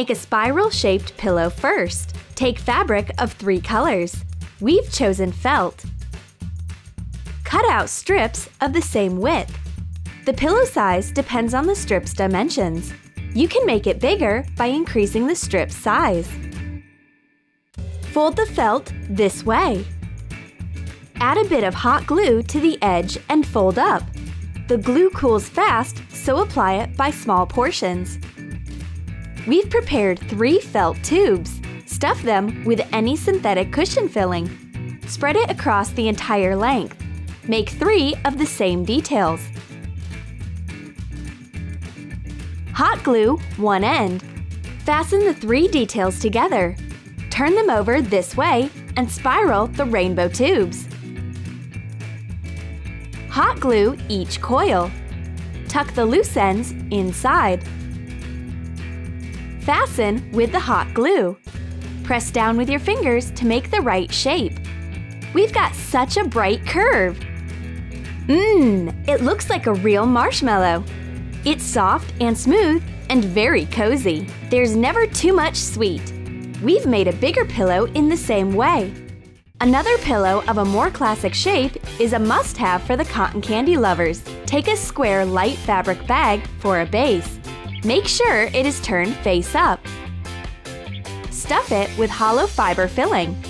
Make a spiral-shaped pillow first. Take fabric of three colors. We've chosen felt. Cut out strips of the same width. The pillow size depends on the strip's dimensions. You can make it bigger by increasing the strip's size. Fold the felt this way. Add a bit of hot glue to the edge and fold up. The glue cools fast, so apply it by small portions. We've prepared three felt tubes. Stuff them with any synthetic cushion filling. Spread it across the entire length. Make three of the same details. Hot glue one end. Fasten the three details together. Turn them over this way and spiral the rainbow tubes. Hot glue each coil. Tuck the loose ends inside. Fasten with the hot glue. Press down with your fingers to make the right shape. We've got such a bright curve. Mmm, it looks like a real marshmallow. It's soft and smooth and very cozy. There's never too much sweet. We've made a bigger pillow in the same way. Another pillow of a more classic shape is a must-have for the cotton candy lovers. Take a square light fabric bag for a base. Make sure it is turned face up. Stuff it with hollow fiber filling.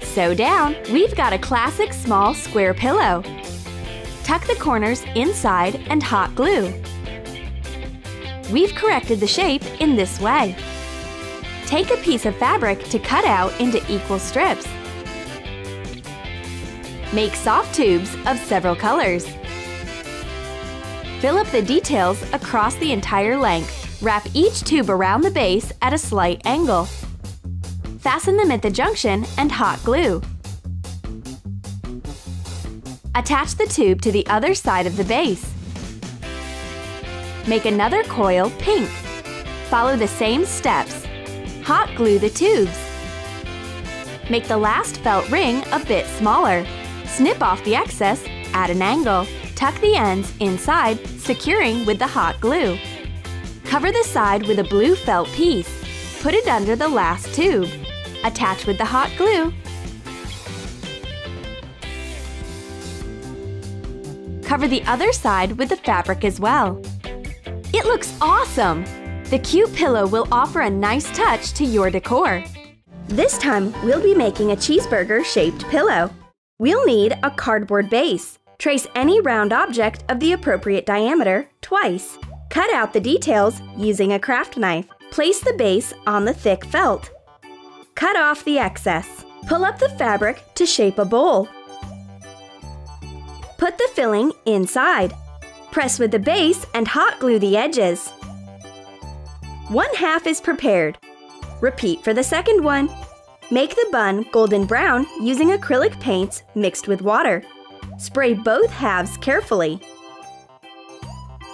Sew down, we've got a classic small square pillow. Tuck the corners inside and hot glue. We've corrected the shape in this way. Take a piece of fabric to cut out into equal strips. Make soft tubes of several colors. Fill up the details across the entire length. Wrap each tube around the base at a slight angle. Fasten them at the junction and hot glue. Attach the tube to the other side of the base. Make another coil pink. Follow the same steps. Hot glue the tubes. Make the last felt ring a bit smaller. Snip off the excess at an angle. Tuck the ends inside, securing with the hot glue. Cover the side with a blue felt piece. Put it under the last tube. Attach with the hot glue. Cover the other side with the fabric as well. It looks awesome! The cute pillow will offer a nice touch to your decor. This time, we'll be making a cheeseburger-shaped pillow. We'll need a cardboard base. Trace any round object of the appropriate diameter twice. Cut out the details using a craft knife. Place the base on the thick felt. Cut off the excess. Pull up the fabric to shape a bowl. Put the filling inside. Press with the base and hot glue the edges. One half is prepared. Repeat for the second one. Make the bun golden brown using acrylic paints mixed with water. Spray both halves carefully.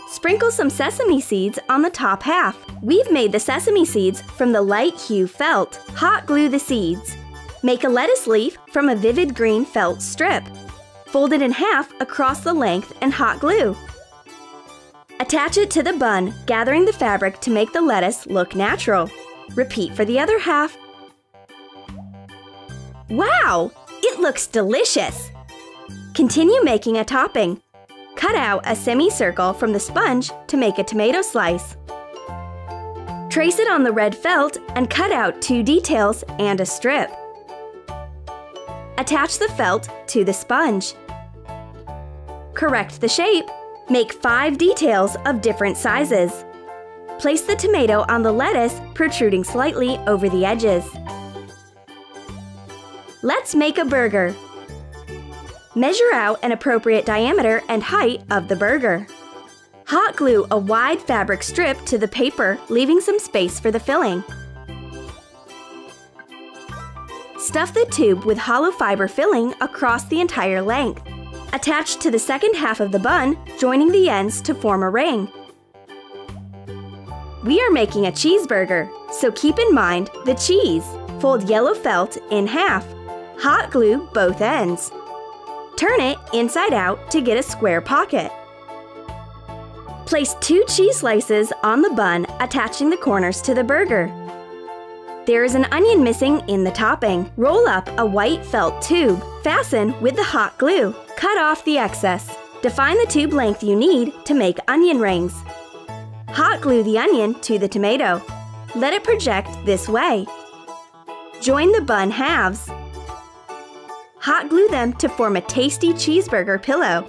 Sprinkle some sesame seeds on the top half. We've made the sesame seeds from the light hue felt. Hot glue the seeds. Make a lettuce leaf from a vivid green felt strip. Fold it in half across the length and hot glue. Attach it to the bun, gathering the fabric to make the lettuce look natural. Repeat for the other half Wow! It looks delicious! Continue making a topping. Cut out a semicircle from the sponge to make a tomato slice. Trace it on the red felt and cut out two details and a strip. Attach the felt to the sponge. Correct the shape. Make five details of different sizes. Place the tomato on the lettuce, protruding slightly over the edges. Let's make a burger. Measure out an appropriate diameter and height of the burger. Hot glue a wide fabric strip to the paper, leaving some space for the filling. Stuff the tube with hollow fiber filling across the entire length. Attach to the second half of the bun, joining the ends to form a ring. We are making a cheeseburger, so keep in mind the cheese. Fold yellow felt in half. Hot glue both ends. Turn it inside out to get a square pocket. Place two cheese slices on the bun, attaching the corners to the burger. There is an onion missing in the topping. Roll up a white felt tube. Fasten with the hot glue. Cut off the excess. Define the tube length you need to make onion rings. Hot glue the onion to the tomato. Let it project this way. Join the bun halves. Hot glue them to form a tasty cheeseburger pillow.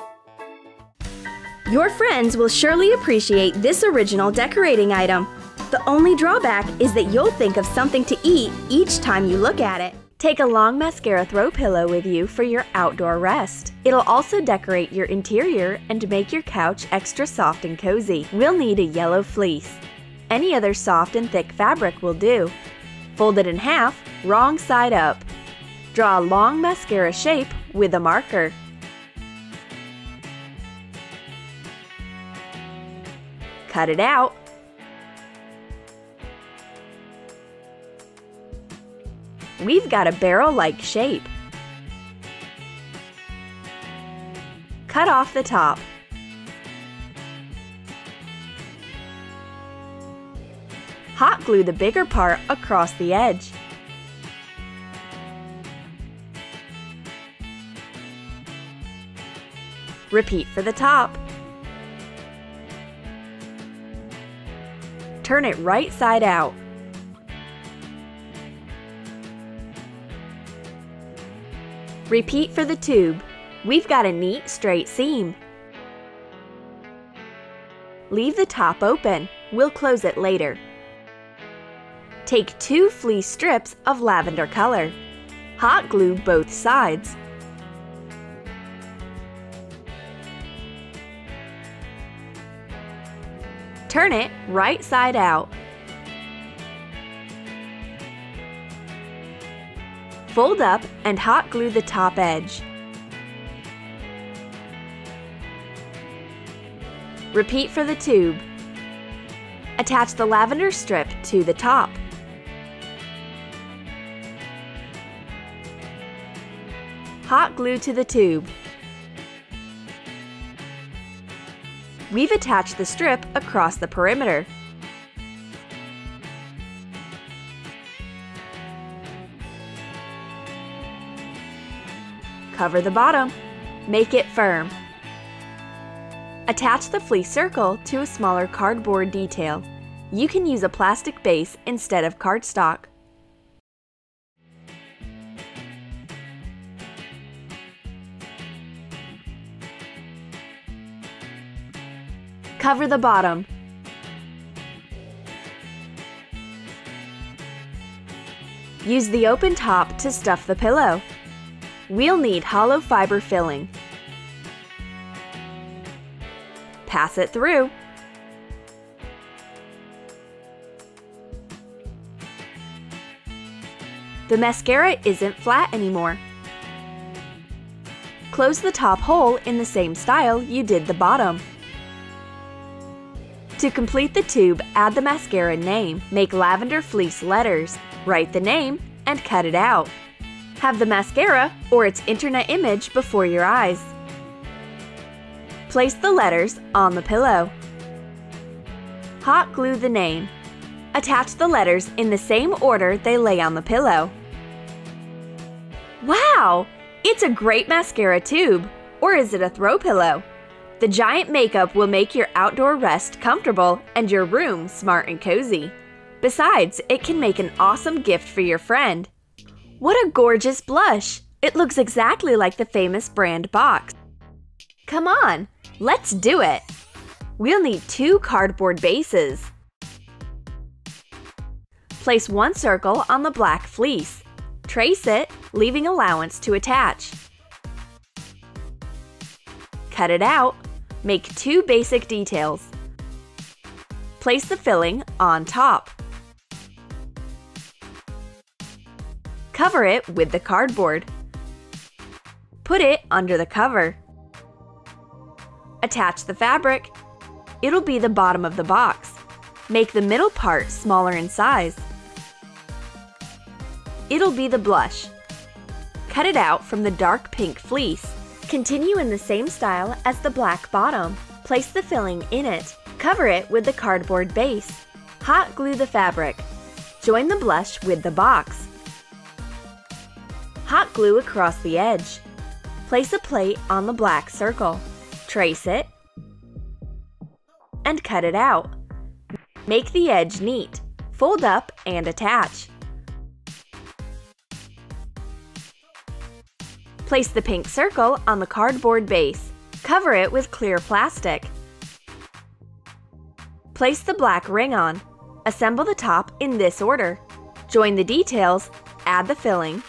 Your friends will surely appreciate this original decorating item. The only drawback is that you'll think of something to eat each time you look at it. Take a long mascara throw pillow with you for your outdoor rest. It'll also decorate your interior and make your couch extra soft and cozy. We'll need a yellow fleece. Any other soft and thick fabric will do. Fold it in half, wrong side up. Draw a long mascara shape with a marker. Cut it out. We've got a barrel-like shape. Cut off the top. Hot glue the bigger part across the edge. Repeat for the top. Turn it right side out. Repeat for the tube. We've got a neat straight seam. Leave the top open. We'll close it later. Take two fleece strips of lavender color. Hot glue both sides. Turn it right side out. Fold up and hot glue the top edge. Repeat for the tube. Attach the lavender strip to the top. Hot glue to the tube. We've attached the strip across the perimeter. Cover the bottom. Make it firm. Attach the fleece circle to a smaller cardboard detail. You can use a plastic base instead of cardstock. Cover the bottom. Use the open top to stuff the pillow. We'll need hollow fiber filling. Pass it through. The mascara isn't flat anymore. Close the top hole in the same style you did the bottom. To complete the tube, add the mascara name, make lavender fleece letters, write the name, and cut it out. Have the mascara or its internet image before your eyes. Place the letters on the pillow. Hot glue the name. Attach the letters in the same order they lay on the pillow. Wow! It's a great mascara tube! Or is it a throw pillow? The giant makeup will make your outdoor rest comfortable and your room smart and cozy. Besides, it can make an awesome gift for your friend. What a gorgeous blush! It looks exactly like the famous brand box. Come on, let's do it! We'll need two cardboard bases. Place one circle on the black fleece. Trace it, leaving allowance to attach. Cut it out. Make two basic details. Place the filling on top. Cover it with the cardboard. Put it under the cover. Attach the fabric. It'll be the bottom of the box. Make the middle part smaller in size. It'll be the blush. Cut it out from the dark pink fleece. Continue in the same style as the black bottom. Place the filling in it. Cover it with the cardboard base. Hot glue the fabric. Join the blush with the box. Hot glue across the edge. Place a plate on the black circle. Trace it and cut it out. Make the edge neat. Fold up and attach. Place the pink circle on the cardboard base. Cover it with clear plastic. Place the black ring on. Assemble the top in this order. Join the details, add the filling,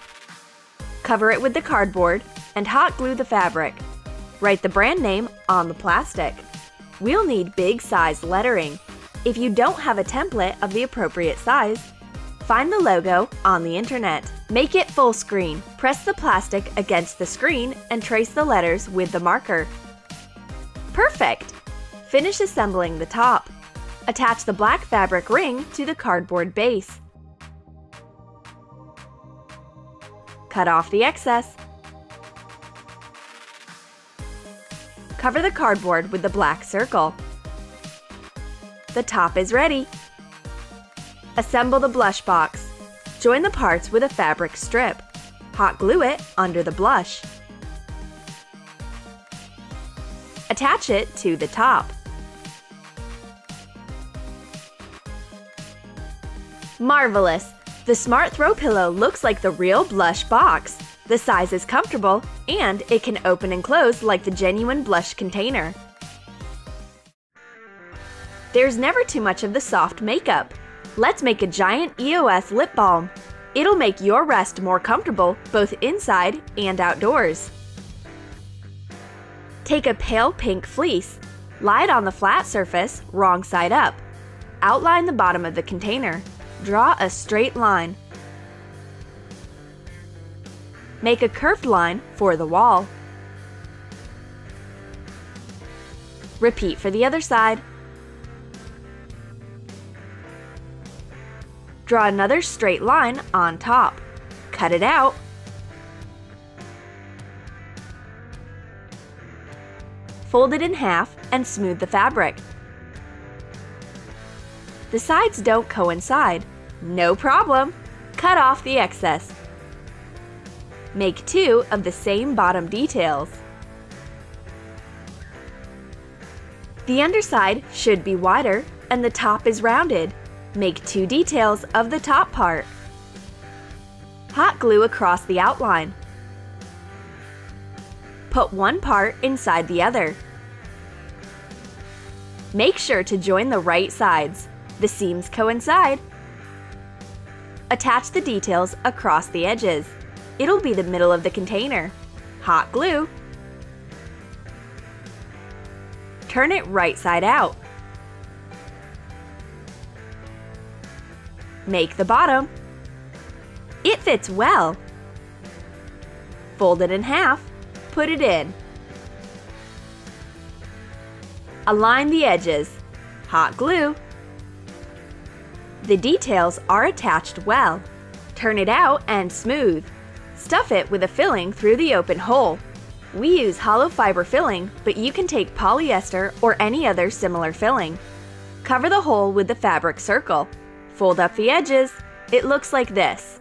cover it with the cardboard, and hot glue the fabric. Write the brand name on the plastic. We'll need big size lettering. If you don't have a template of the appropriate size, find the logo on the internet. Make it full screen. Press the plastic against the screen and trace the letters with the marker. Perfect! Finish assembling the top. Attach the black fabric ring to the cardboard base. Cut off the excess. Cover the cardboard with the black circle. The top is ready. Assemble the blush box. Join the parts with a fabric strip. Hot glue it under the blush. Attach it to the top. Marvelous! The Smart Throw Pillow looks like the real blush box. The size is comfortable, and it can open and close like the genuine blush container. There's never too much of the soft makeup. Let's make a giant EOS lip balm. It'll make your rest more comfortable both inside and outdoors. Take a pale pink fleece, lie it on the flat surface, wrong side up. Outline the bottom of the container. Draw a straight line. Make a curved line for the wall. Repeat for the other side. Draw another straight line on top. Cut it out. Fold it in half and smooth the fabric. The sides don't coincide. No problem. Cut off the excess. Make two of the same bottom details. The underside should be wider and the top is rounded. Make two details of the top part. Hot glue across the outline. Put one part inside the other. Make sure to join the right sides. The seams coincide. Attach the details across the edges. It'll be the middle of the container. Hot glue. Turn it right side out. Make the bottom. It fits well. Fold it in half. Put it in. Align the edges. Hot glue. The details are attached well. Turn it out and smooth. Stuff it with a filling through the open hole. We use hollow fiber filling, but you can take polyester or any other similar filling. Cover the hole with the fabric circle. Fold up the edges. It looks like this.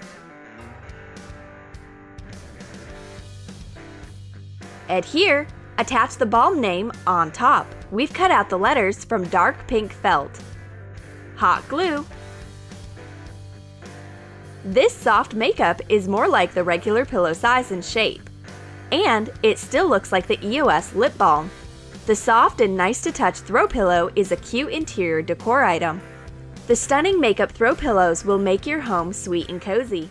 Adhere. Attach the balm name on top. We've cut out the letters from dark pink felt. Hot glue this soft makeup is more like the regular pillow size and shape. And it still looks like the EOS lip balm. The soft and nice to touch throw pillow is a cute interior decor item. The stunning makeup throw pillows will make your home sweet and cozy.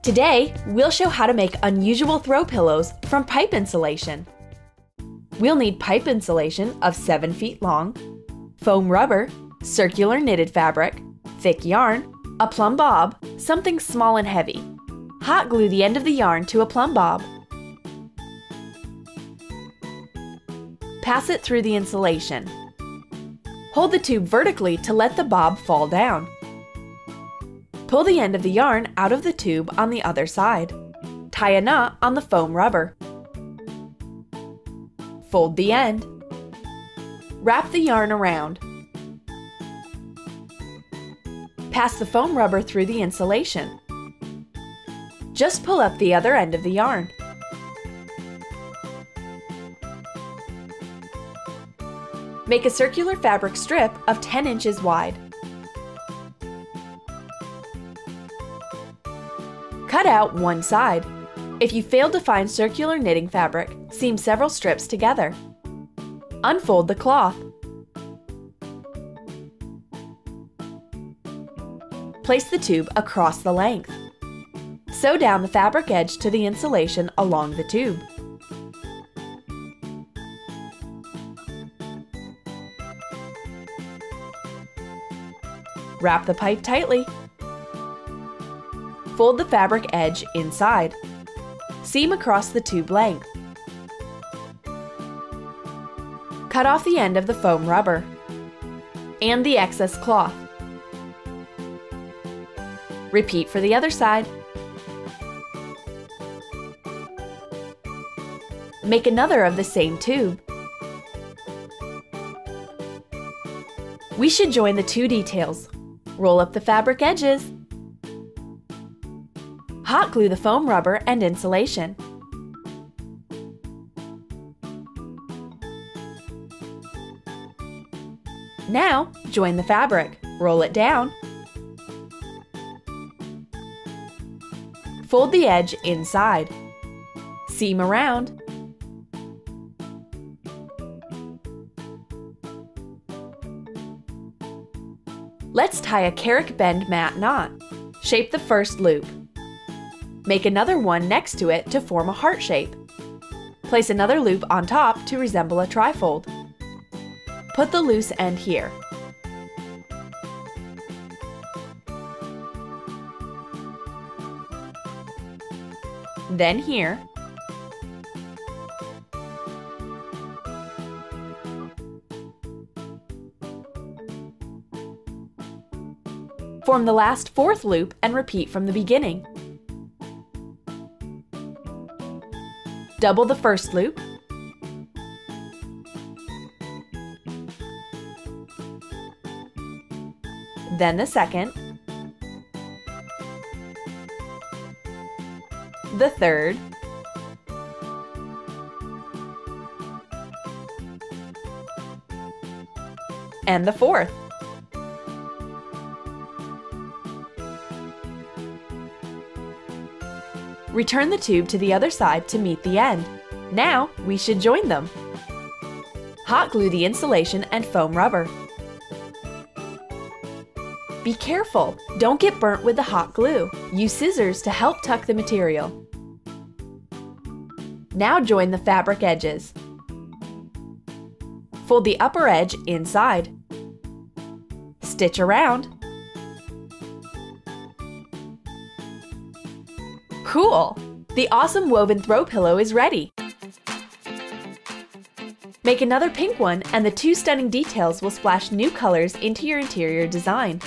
Today, we'll show how to make unusual throw pillows from pipe insulation. We'll need pipe insulation of 7 feet long, foam rubber, circular knitted fabric, thick yarn, a plumb bob, something small and heavy. Hot glue the end of the yarn to a plumb bob. Pass it through the insulation. Hold the tube vertically to let the bob fall down. Pull the end of the yarn out of the tube on the other side. Tie a knot on the foam rubber. Fold the end. Wrap the yarn around. Pass the foam rubber through the insulation. Just pull up the other end of the yarn. Make a circular fabric strip of 10 inches wide. Cut out one side. If you fail to find circular knitting fabric, seam several strips together. Unfold the cloth. Place the tube across the length. Sew down the fabric edge to the insulation along the tube. Wrap the pipe tightly. Fold the fabric edge inside. Seam across the tube length. Cut off the end of the foam rubber and the excess cloth. Repeat for the other side. Make another of the same tube. We should join the two details. Roll up the fabric edges. Hot glue the foam rubber and insulation. Now, join the fabric. Roll it down. Fold the edge inside. Seam around. Let's tie a Carrick Bend mat knot. Shape the first loop. Make another one next to it to form a heart shape. Place another loop on top to resemble a trifold. Put the loose end here. Then here. Form the last fourth loop and repeat from the beginning. Double the first loop. Then the second. The third. And the fourth. Return the tube to the other side to meet the end. Now, we should join them. Hot glue the insulation and foam rubber. Be careful! Don't get burnt with the hot glue. Use scissors to help tuck the material. Now join the fabric edges. Fold the upper edge inside. Stitch around. Cool! The awesome woven throw pillow is ready! Make another pink one and the two stunning details will splash new colors into your interior design.